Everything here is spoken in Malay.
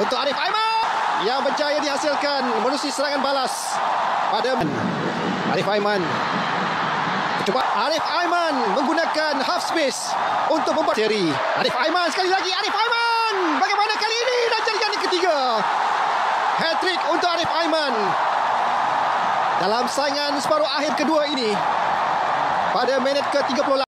untuk Arif Aiman yang berjaya dihasilkan melalui serangan balas pada Arif Aiman. Cuba Arif Aiman menggunakan half space untuk membuat seri. Arif Aiman sekali lagi Arif Aiman. Bagaimana kali ini dan jaringan yang ketiga. Hat-trick untuk Arif Aiman. Dalam saingan separuh akhir kedua ini pada minit ke-38.